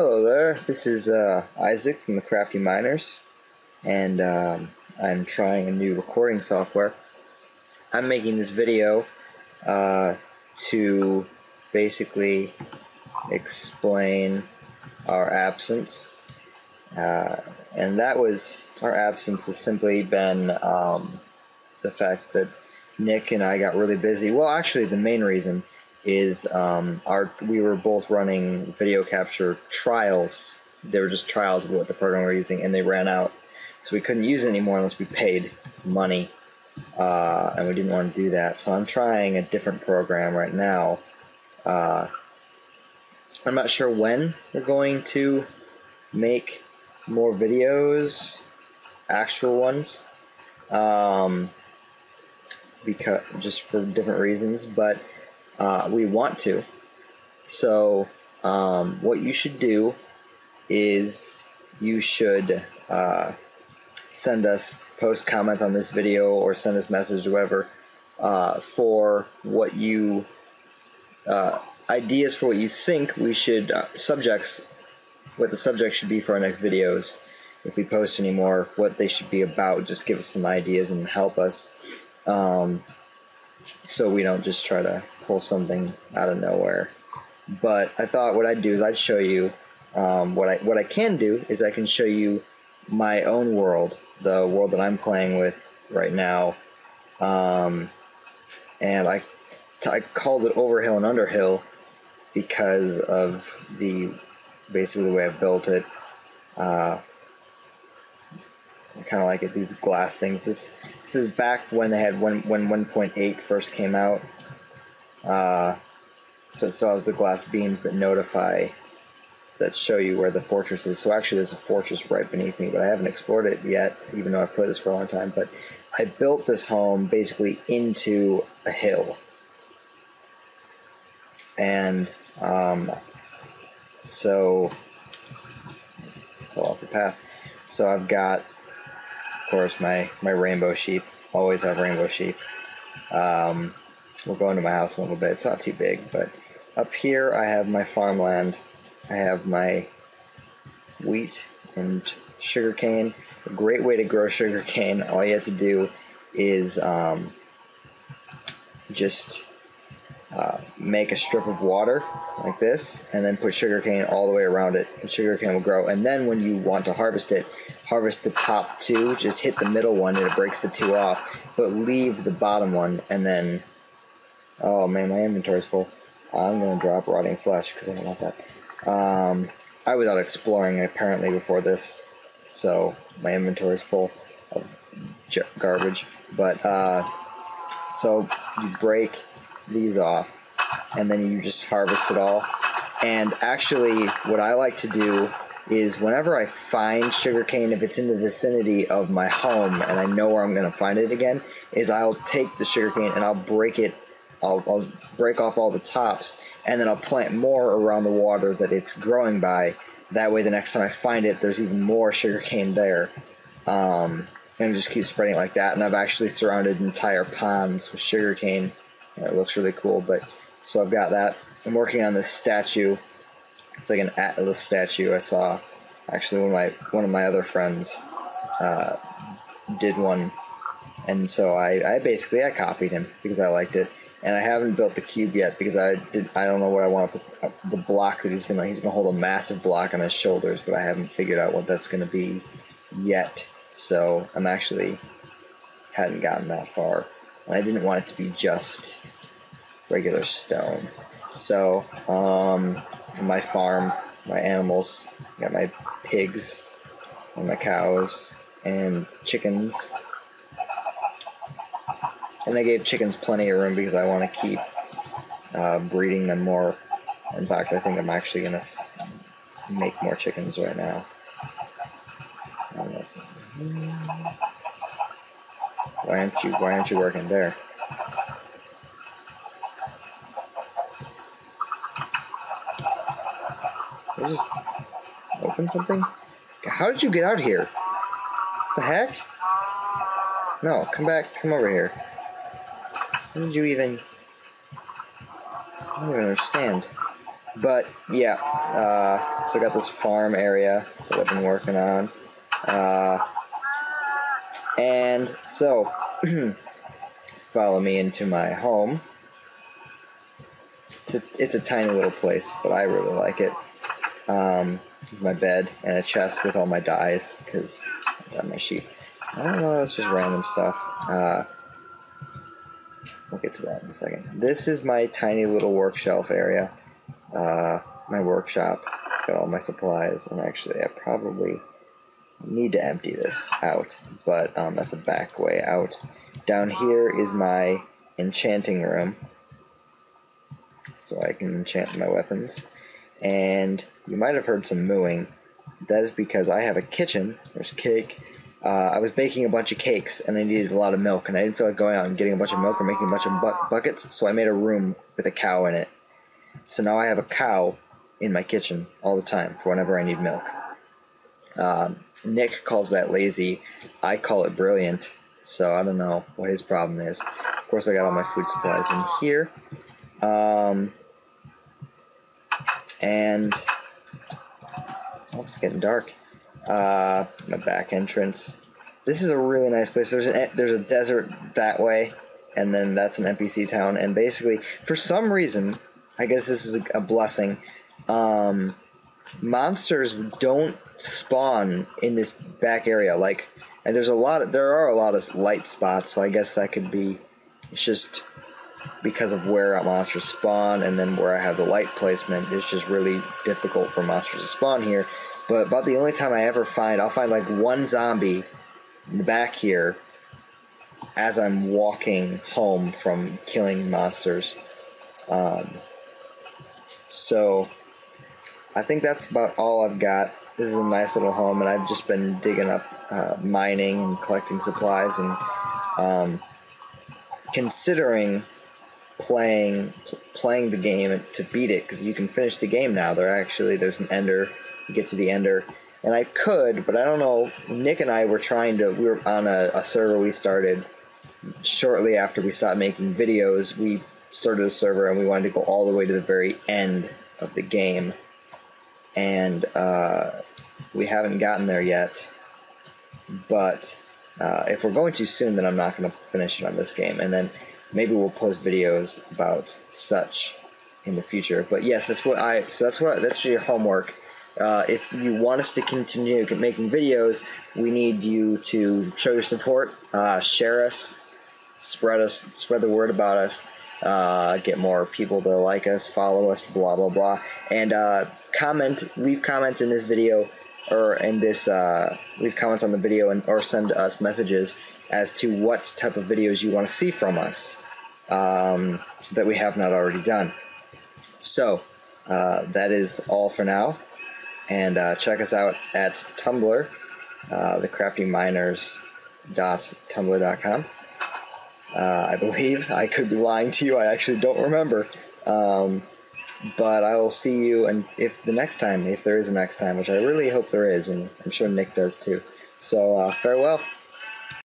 Hello there, this is uh, Isaac from the Crafty Miners, and um, I'm trying a new recording software. I'm making this video uh, to basically explain our absence, uh, and that was our absence has simply been um, the fact that Nick and I got really busy. Well, actually, the main reason is um, our we were both running video capture trials. They were just trials of what the program we were using, and they ran out, so we couldn't use it anymore unless we paid money, uh, and we didn't want to do that. So I'm trying a different program right now. Uh, I'm not sure when we're going to make more videos, actual ones, um, because just for different reasons, but uh, we want to. So, um, what you should do is you should uh, send us post comments on this video or send us message whatever uh, for what you uh, ideas for what you think we should uh, subjects what the subject should be for our next videos if we post any more what they should be about just give us some ideas and help us um, so we don't just try to pull something out of nowhere. But I thought what I'd do is I'd show you um, what I what I can do is I can show you my own world, the world that I'm playing with right now, um, and I I called it Overhill and Underhill because of the basically the way I've built it. Uh, I kind of like it. These glass things. This this is back when they had when when 1.8 first came out. Uh, so it still has the glass beams that notify, that show you where the fortress is. So actually, there's a fortress right beneath me, but I haven't explored it yet, even though I've played this for a long time. But I built this home basically into a hill, and um, so fell off the path. So I've got, course, my my rainbow sheep. Always have rainbow sheep. Um, We'll go into my house in a little bit. It's not too big, but up here I have my farmland. I have my wheat and sugarcane. A great way to grow sugarcane. All you have to do is um, just uh, make a strip of water like this and then put sugar cane all the way around it and sugar cane will grow and then when you want to harvest it harvest the top two just hit the middle one and it breaks the two off but leave the bottom one and then Oh man, my inventory's full. I'm gonna drop rotting flesh because I don't want that. Um, I was out exploring apparently before this, so my inventory is full of garbage. But uh, so you break these off, and then you just harvest it all. And actually, what I like to do is whenever I find sugarcane, if it's in the vicinity of my home and I know where I'm going to find it again, is I'll take the sugarcane and I'll break it I'll, I'll break off all the tops and then I'll plant more around the water that it's growing by. That way, the next time I find it, there's even more sugarcane there. Um, and just keep spreading like that. And I've actually surrounded entire ponds with sugarcane. It looks really cool. But so I've got that. I'm working on this statue. It's like an Atlas statue I saw. Actually, one of my one of my other friends uh, did one, and so I, I basically I copied him because I liked it and I haven't built the cube yet because I did. I don't know what I want to put uh, the block that he's gonna. He's gonna hold a massive block on his shoulders, but I haven't figured out what that's gonna be yet. So I'm actually hadn't gotten that far, I didn't want it to be just regular stone. So um, my farm, my animals, got my pigs and my cows and chickens and I gave chickens plenty of room because I want to keep uh, breeding them more. In fact, I think I'm actually going to make more chickens right now. Why aren't you Why aren't you working there? I just open something. How did you get out here? The heck? No, come back. Come over here. How did you even... I don't even understand. but yeah, uh, so I got this farm area that I've been working on. Uh, and so, follow me into my home. It's a, it's a tiny little place, but I really like it. Um, my bed and a chest with all my dyes, because I got my sheep. I don't know, it's just random stuff. Uh, we'll get to that in a second. This is my tiny little work shelf area. Uh, my workshop. It's got all my supplies, and actually, I probably need to empty this out, but um, that's a back way out. Down here is my enchanting room, so I can enchant my weapons. And you might have heard some mooing. That is because I have a kitchen. There's cake. Uh, I was baking a bunch of cakes and I needed a lot of milk, and I didn't feel like going out and getting a bunch of milk or making a bunch of bu buckets, so I made a room with a cow in it. So now I have a cow in my kitchen all the time for whenever I need milk. Um, Nick calls that lazy. I call it brilliant. So I don't know what his problem is. Of course, I got all my food supplies in here. Um, and oh, it's getting dark. Uh, my back entrance. This is a really nice place. There's a there's a desert that way, and then that's an NPC town. And basically, for some reason, I guess this is a, a blessing. Um, monsters don't spawn in this back area. Like, and there's a lot. Of, there are a lot of light spots, so I guess that could be. It's just because of where monsters spawn, and then where I have the light placement. It's just really difficult for monsters to spawn here. But about the only time I ever find, I'll find like one zombie in the back here as I'm walking home from killing monsters. Um, so I think that's about all I've got. This is a nice little home, and I've just been digging up uh, mining and collecting supplies and um, considering playing pl- playing the game to beat it because you can finish the game now. There actually there's an ender. You get to the ender, and I could, but I don't know. Nick and I were trying to. We were on a, a server we started shortly after we stopped making videos. We started a server and we wanted to go all the way to the very end of the game, and uh, we haven't gotten there yet. But uh, if we're going too soon, then I'm not going to finish it on this game, and then maybe we'll post videos about such in the future. But yes, that's what I. So that's what that's your homework. Uh, if you want us to continue making videos, we need you to show your support, uh, share us, spread us, spread the word about us, uh, get more people to like us, follow us, blah blah blah, and uh, comment, leave comments in this video or in this, uh, leave comments on the video and or send us messages as to what type of videos you want to see from us um, that we have not already done. So uh, that is all for now, and uh, check us out at Tumblr, uh, thecraftyminers.tumblr.com. Uh, I believe I could be lying to you. I actually don't remember. Um, but I will see you, and if the next time, if there is a next time, which I really hope there is, and I'm sure Nick does too. So uh, farewell.